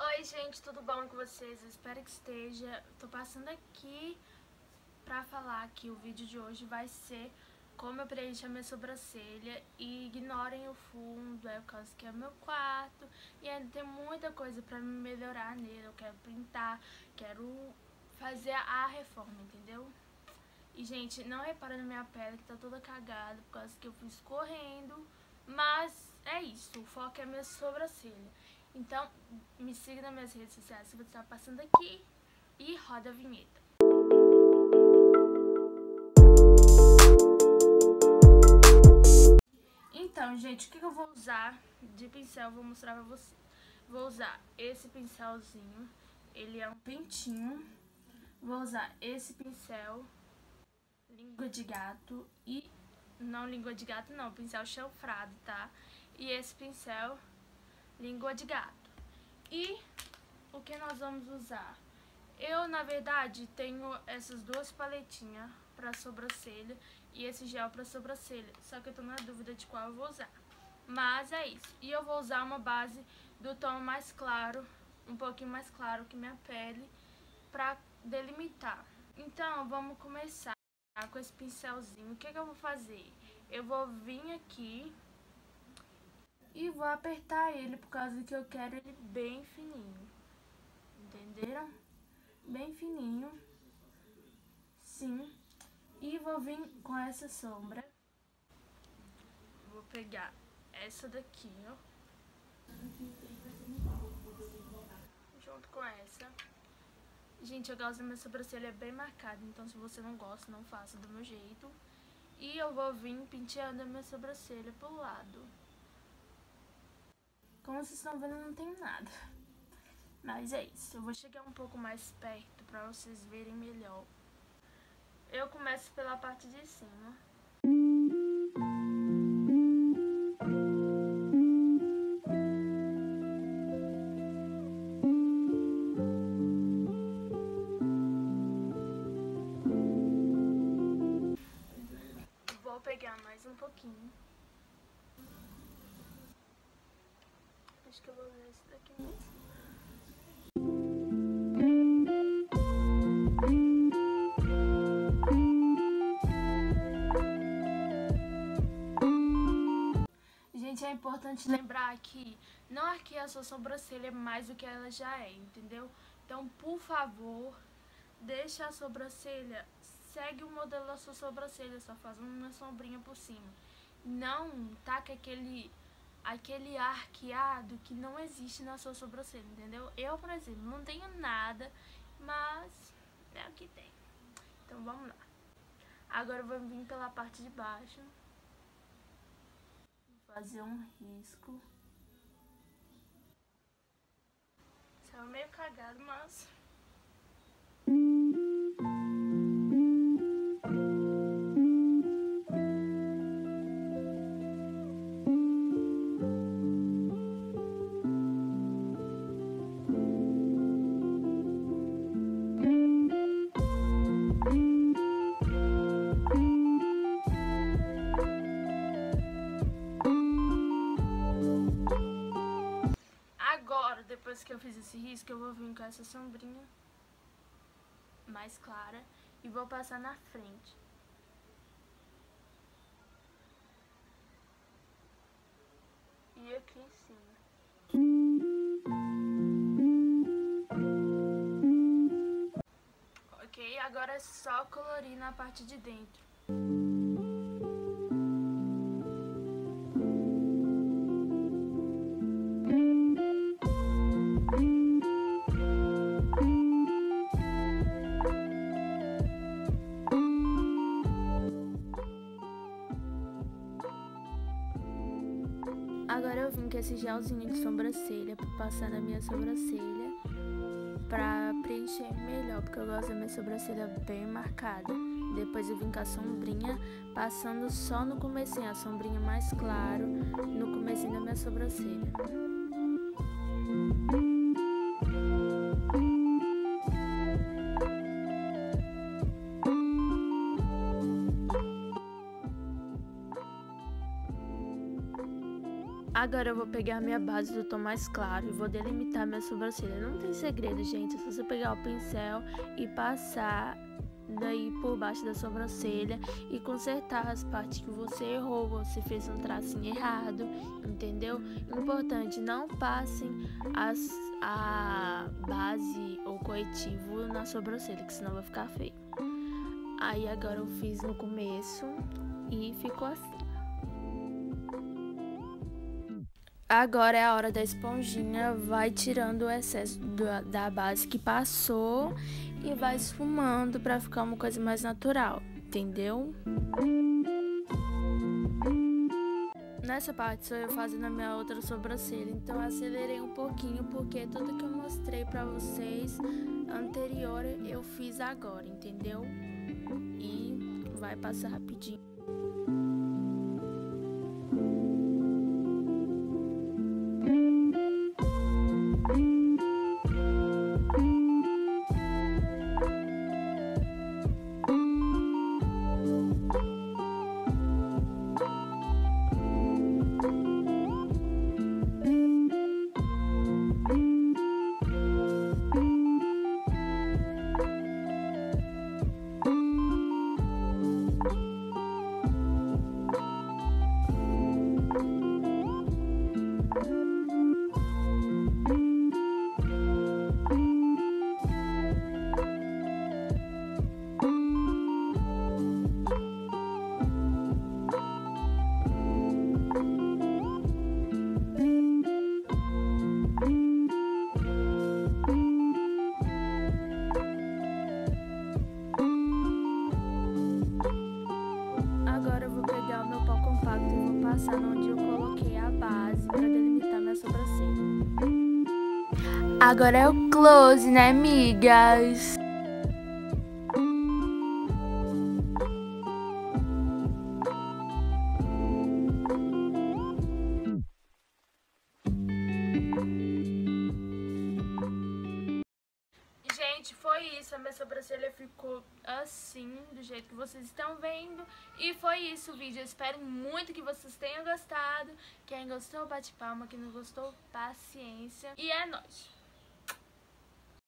Oi gente, tudo bom com vocês? Eu espero que esteja. Tô passando aqui pra falar que o vídeo de hoje vai ser como eu preencho a minha sobrancelha e ignorem o fundo, é por causa que é meu quarto e ainda tem muita coisa pra me melhorar nele. Eu quero pintar, quero fazer a reforma, entendeu? E gente, não repara na minha pele que tá toda cagada por causa que eu fui escorrendo, mas é isso, o foco é a minha sobrancelha. Então, me siga nas minhas redes sociais se você está passando aqui e roda a vinheta. Então, gente, o que eu vou usar de pincel? Vou mostrar pra você. Vou usar esse pincelzinho, ele é um pentinho. Vou usar esse pincel, língua de gato e... Não língua de gato não, pincel chanfrado, tá? E esse pincel língua de gato. E o que nós vamos usar? Eu, na verdade, tenho essas duas paletinhas para sobrancelha e esse gel para sobrancelha, só que eu tô na dúvida de qual eu vou usar. Mas é isso. E eu vou usar uma base do tom mais claro, um pouquinho mais claro que minha pele, para delimitar. Então, vamos começar com esse pincelzinho. O que, que eu vou fazer? Eu vou vir aqui e vou apertar ele por causa que eu quero ele bem fininho. Entenderam? Bem fininho. Sim. E vou vir com essa sombra. Vou pegar essa daqui, ó. Junto com essa. Gente, eu gosto da minha sobrancelha bem marcada, então se você não gosta, não faça do meu jeito. E eu vou vir penteando a minha sobrancelha pro lado. Como vocês estão vendo, não tem nada. Mas é isso. Eu vou chegar um pouco mais perto para vocês verem melhor. Eu começo pela parte de cima. Vou pegar mais um pouquinho. Acho que eu vou ver esse daqui mesmo. É importante lembrar que não arqueie a sua sobrancelha mais do que ela já é, entendeu? Então, por favor, deixa a sobrancelha, segue o modelo da sua sobrancelha, só faz uma sombrinha por cima. Não taca aquele aquele arqueado que não existe na sua sobrancelha, entendeu? Eu, por exemplo, não tenho nada, mas é o que tem. Então vamos lá. Agora vou vir pela parte de baixo. Vou fazer um risco. Saiu meio cagado, mas... eu fiz esse risco, eu vou vir com essa sombrinha mais clara e vou passar na frente. E aqui em cima. Ok, agora é só colorir na parte de dentro. Esse gelzinho de sobrancelha pra passar na minha sobrancelha pra preencher melhor, porque eu gosto da minha sobrancelha bem marcada. Depois eu vim com a sombrinha, passando só no comecinho, a sombrinha mais claro, no comecinho da minha sobrancelha. Agora eu vou pegar minha base do tom mais claro e vou delimitar minha sobrancelha. Não tem segredo, gente. É só você pegar o pincel e passar daí por baixo da sobrancelha e consertar as partes que você errou, você fez um tracinho errado, entendeu? Importante, não passem as, a base ou corretivo na sobrancelha, que senão vai ficar feio. Aí agora eu fiz no começo e ficou assim. Agora é a hora da esponjinha, vai tirando o excesso da base que passou e vai esfumando para ficar uma coisa mais natural, entendeu? Nessa parte sou eu fazendo a minha outra sobrancelha, então acelerei um pouquinho porque tudo que eu mostrei para vocês anterior eu fiz agora, entendeu? E vai passar rapidinho. Passando onde eu coloquei a base para delimitar minha sobrancelha. Agora é o close, né, amigas? Gente, foi isso. A minha sobrancelha ficou assim, do jeito que vocês estão vendo. E foi isso o vídeo. Eu espero muito que vocês tenham gostado. Quem gostou, bate palma. Quem não gostou, paciência. E é nóis.